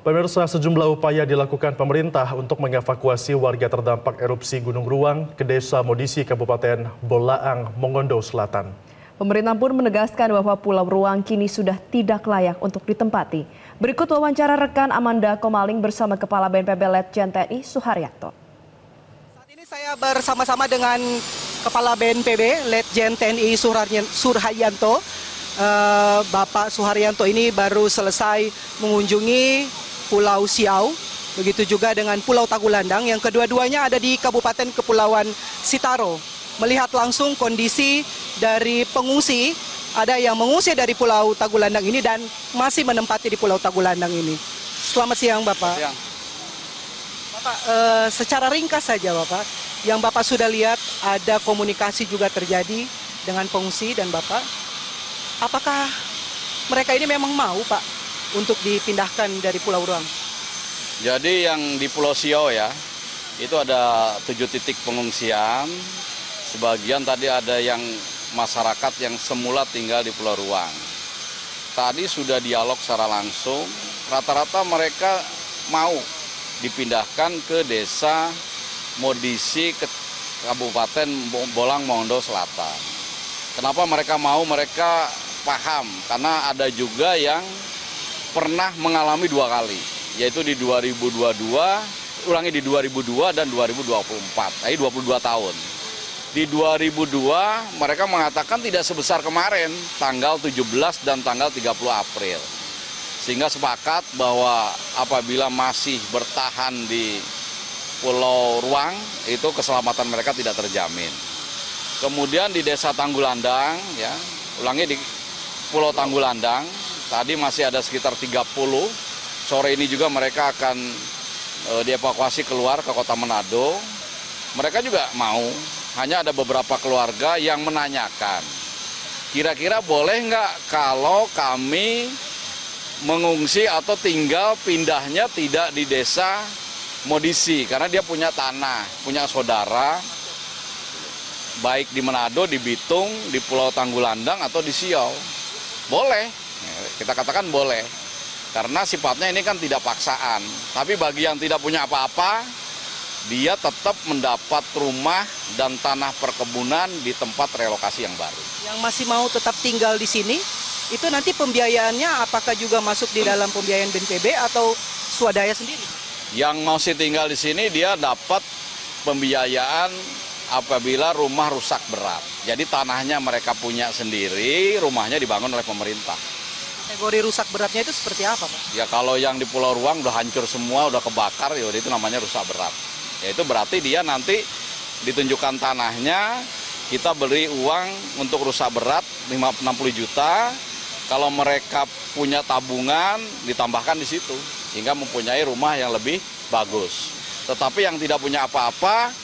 Pemirsa, sejumlah upaya dilakukan pemerintah untuk mengevakuasi warga terdampak erupsi Gunung Ruang ke Desa Modisi, Kabupaten Bolaang, Mongondo Selatan. Pemerintah pun menegaskan bahwa Pulau Ruang kini sudah tidak layak untuk ditempati. Berikut wawancara rekan Amanda Komaling bersama Kepala BNPB Letjen TNI Suharyanto. Saat ini saya bersama-sama dengan Kepala BNPB Letjen TNI Surhayanto. Uh, Bapak Suharyanto ini baru selesai mengunjungi Pulau Siau, begitu juga dengan Pulau Tagulandang yang kedua-duanya ada di Kabupaten Kepulauan Sitaro. Melihat langsung kondisi dari pengungsi, ada yang mengungsi dari Pulau Tagulandang ini dan masih menempati di Pulau Tagulandang ini. Selamat siang Bapak. Siang. Bapak, eh, secara ringkas saja Bapak, yang Bapak sudah lihat ada komunikasi juga terjadi dengan pengungsi dan Bapak, apakah mereka ini memang mau Pak untuk dipindahkan dari Pulau Ruang? Jadi yang di Pulau Siau ya, itu ada tujuh titik pengungsian. Sebagian tadi ada yang masyarakat yang semula tinggal di Pulau Ruang. Tadi sudah dialog secara langsung, rata-rata mereka mau dipindahkan ke desa Modisi ke Kabupaten Bolang Mondo Selatan. Kenapa mereka mau? Mereka paham karena ada juga yang pernah mengalami dua kali, yaitu di 2022, ulangi di 2002 dan 2024, jadi 22 tahun. Di 2002 mereka mengatakan tidak sebesar kemarin, tanggal 17 dan tanggal 30 April. Sehingga sepakat bahwa apabila masih bertahan di Pulau Ruang, itu keselamatan mereka tidak terjamin. Kemudian di Desa Tanggulandang, ya, ulangi di Pulau Tanggulandang, Tadi masih ada sekitar 30. Sore ini juga mereka akan e, dievakuasi keluar ke kota Manado. Mereka juga mau, hanya ada beberapa keluarga yang menanyakan, kira-kira boleh nggak kalau kami mengungsi atau tinggal pindahnya tidak di desa Modisi, karena dia punya tanah, punya saudara, baik di Manado, di Bitung, di Pulau Tanggulandang atau di Siau. Boleh, kita katakan boleh. Karena sifatnya ini kan tidak paksaan. Tapi bagi yang tidak punya apa-apa, dia tetap mendapat rumah dan tanah perkebunan di tempat relokasi yang baru. Yang masih mau tetap tinggal di sini, itu nanti pembiayaannya apakah juga masuk di dalam pembiayaan BNPB atau swadaya sendiri? Yang masih tinggal di sini dia dapat pembiayaan apabila rumah rusak berat. Jadi tanahnya mereka punya sendiri, rumahnya dibangun oleh pemerintah. Kategori rusak beratnya itu seperti apa, Pak? Ya kalau yang di Pulau Ruang udah hancur semua, udah kebakar, ya itu namanya rusak berat. Ya itu berarti dia nanti ditunjukkan tanahnya, kita beri uang untuk rusak berat 60 juta. Kalau mereka punya tabungan, ditambahkan di situ hingga mempunyai rumah yang lebih bagus. Tetapi yang tidak punya apa-apa,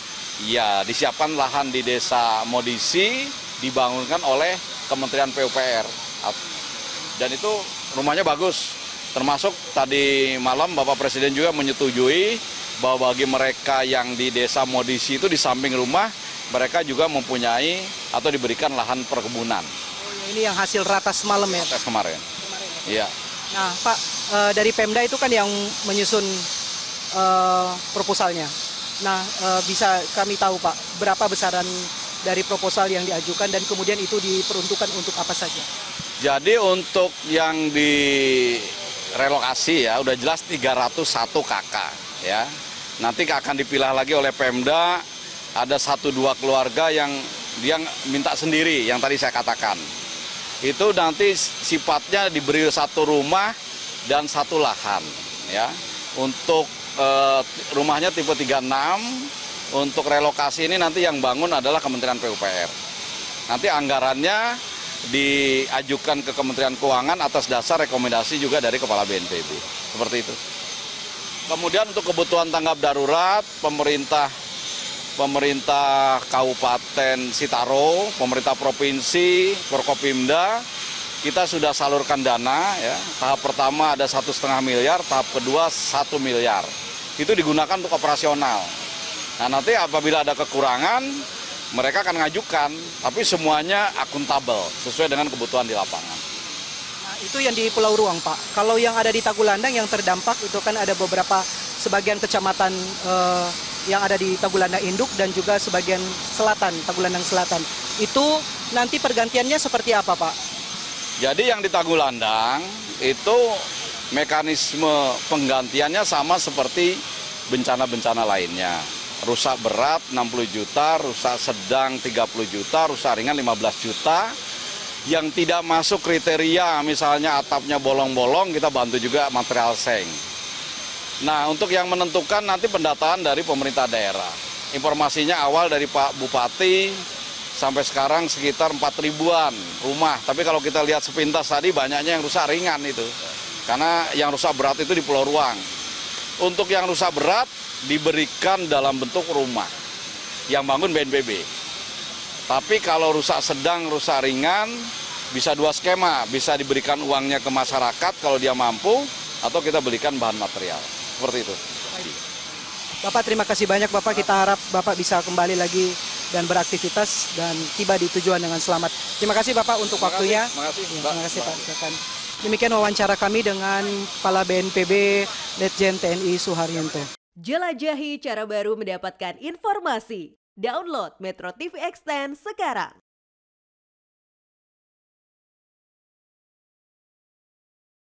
ya disiapkan lahan di desa Modisi, dibangunkan oleh Kementerian PUPR dan itu rumahnya bagus. Termasuk tadi malam Bapak Presiden juga menyetujui bahwa bagi mereka yang di desa Modisi itu di samping rumah mereka juga mempunyai atau diberikan lahan perkebunan. Oh, ya, ini yang hasil ratas semalam ya? Ratas kemarin. kemarin ya? Iya. Nah Pak, e, dari Pemda itu kan yang menyusun e, proposalnya. Nah e, bisa kami tahu Pak, berapa besaran dari proposal yang diajukan dan kemudian itu diperuntukkan untuk apa saja? Jadi untuk yang di relokasi ya udah jelas 301 KK ya. Nanti akan dipilah lagi oleh Pemda ada satu dua keluarga yang dia minta sendiri yang tadi saya katakan. Itu nanti sifatnya diberi satu rumah dan satu lahan ya. Untuk eh, rumahnya tipe 36 untuk relokasi ini nanti yang bangun adalah Kementerian PUPR. Nanti anggarannya diajukan ke Kementerian Keuangan atas dasar rekomendasi juga dari Kepala BNPB. Seperti itu. Kemudian untuk kebutuhan tanggap darurat, pemerintah pemerintah Kabupaten Sitaro, pemerintah provinsi, Forkopimda, kita sudah salurkan dana. Ya. Tahap pertama ada satu setengah miliar, tahap kedua satu miliar. Itu digunakan untuk operasional. Nah nanti apabila ada kekurangan, mereka akan ngajukan, tapi semuanya akuntabel sesuai dengan kebutuhan di lapangan. Nah, itu yang di Pulau Ruang, Pak. Kalau yang ada di Tagulandang yang terdampak itu kan ada beberapa sebagian kecamatan eh, yang ada di Tagulandang Induk dan juga sebagian selatan, Tagulandang Selatan. Itu nanti pergantiannya seperti apa, Pak? Jadi yang di Tagulandang itu mekanisme penggantiannya sama seperti bencana-bencana lainnya. Rusak berat 60 juta, rusak sedang 30 juta, rusak ringan 15 juta. Yang tidak masuk kriteria misalnya atapnya bolong-bolong kita bantu juga material seng. Nah untuk yang menentukan nanti pendataan dari pemerintah daerah. Informasinya awal dari Pak Bupati sampai sekarang sekitar 4 ribuan rumah. Tapi kalau kita lihat sepintas tadi banyaknya yang rusak ringan itu. Karena yang rusak berat itu di Pulau Ruang. Untuk yang rusak berat diberikan dalam bentuk rumah yang bangun BNPB. Tapi kalau rusak sedang, rusak ringan, bisa dua skema. Bisa diberikan uangnya ke masyarakat kalau dia mampu, atau kita belikan bahan material. Seperti itu. Bapak terima kasih banyak Bapak. Kita harap Bapak bisa kembali lagi dan beraktivitas dan tiba di tujuan dengan selamat. Terima kasih Bapak untuk Terima kasih, waktunya. terima kasih, Ya, terima kasih. Pak. Demikian wawancara kami dengan Kepala BNPB Letjen TNI Suharyanto. Jelajahi cara baru mendapatkan informasi. Download Metro TV Extend sekarang.